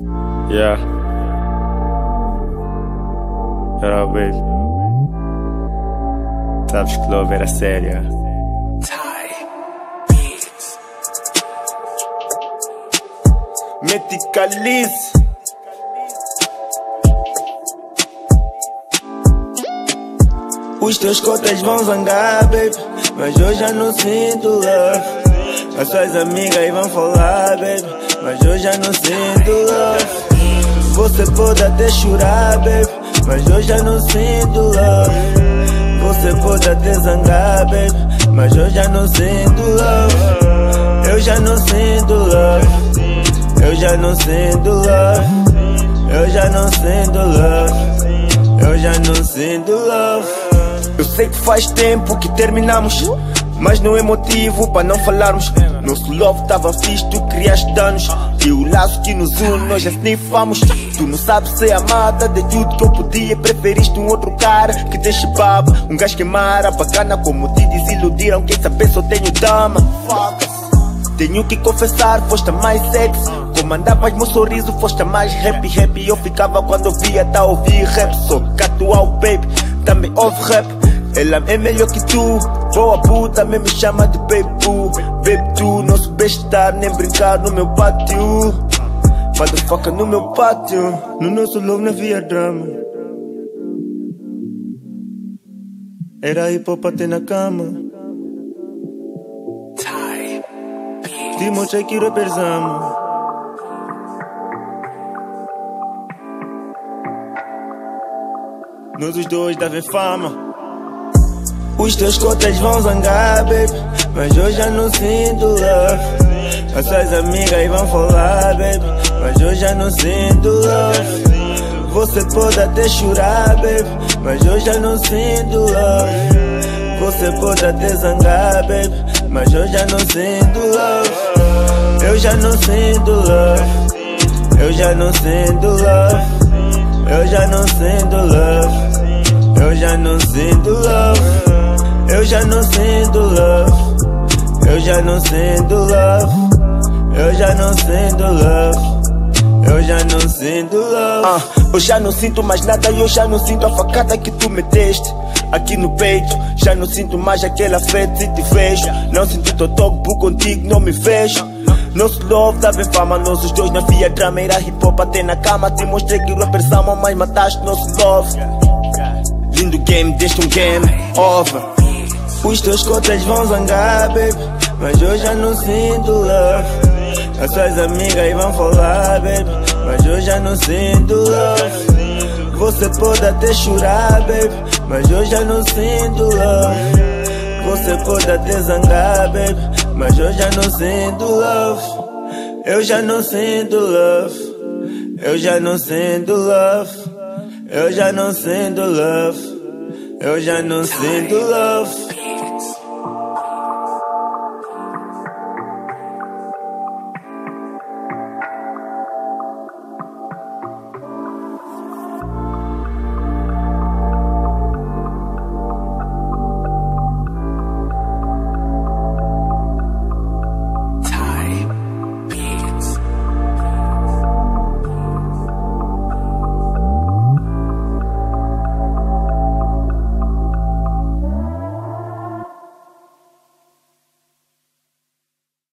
Yeah. Yeah, baby. Sabes que love era séria. Meticalize. Os teus cotas vão zangar, baby Mas eu já não sinto love As suas amigas vão falar, baby Mas eu já não sinto até chorar, baby. Mas eu já não sinto love. Você pode até zangar, baby. Mas eu já não sinto love. Eu já não sinto love. Eu já não sinto love. Eu já não sinto love. Eu já não sinto love. Eu sei que faz tempo que terminamos mas não é motivo para não falarmos. Nosso love tava fixe, tu criaste danos. E o laço que nos une, nós já snifamos. Tu não sabes ser amada de tudo que eu podia. Preferiste um outro cara que deixe baba. Um gajo que mara, bacana como te desiludiram. Quem saber só tenho dama. Tenho que confessar, foste mais sexy. Comandavas meu sorriso, foste mais happy happy. Eu ficava quando ouvia, tá ouvir rap. Sou catual baby, também ouve rap ela é melhor que tu. Boa puta, me me chama de baby Baby tu, não se bestar nem brincar no meu pátio. Motherfucker no meu pátio. No nosso love não havia drama. Era hip hop até na cama. Dimos que represamos Nós os dois devem fama os teus cotas vão zangar, baby. Mas eu já não sinto love. As suas amigas vão falar, baby. Mas eu já não sinto love. Você pode até chorar, baby. Mas eu já não sinto love. Você pode até zangar, baby. Mas eu já não sinto love. Eu já não sinto love. Eu já não sinto love. Eu já não sinto love. Eu já não sinto love eu já não sinto love. Eu já não sinto love. Eu já não sinto love. Eu já não sinto love. Ah, Eu já não sinto mais nada e eu já não sinto a facada que tu me deste Aqui no peito, já não sinto mais aquele afeto se te vejo Não sinto teu toque contigo, não me vejo. Nosso love bem fama, nossos dois na via drama Era hip hop até na cama, te mostrei que rapper mas mataste nosso love Lindo game, deste um game over os teus cotas vão zangar, baby. Mas eu já não sinto love. As suas amigas vão falar, baby. Mas eu já não sinto love. Você pode até chorar, baby. Mas eu já não sinto love. Você pode até zangar, baby. Mas eu já não sinto love. Eu já não sinto love. Eu já não sinto love. Eu já não sinto love. Eu já não sinto love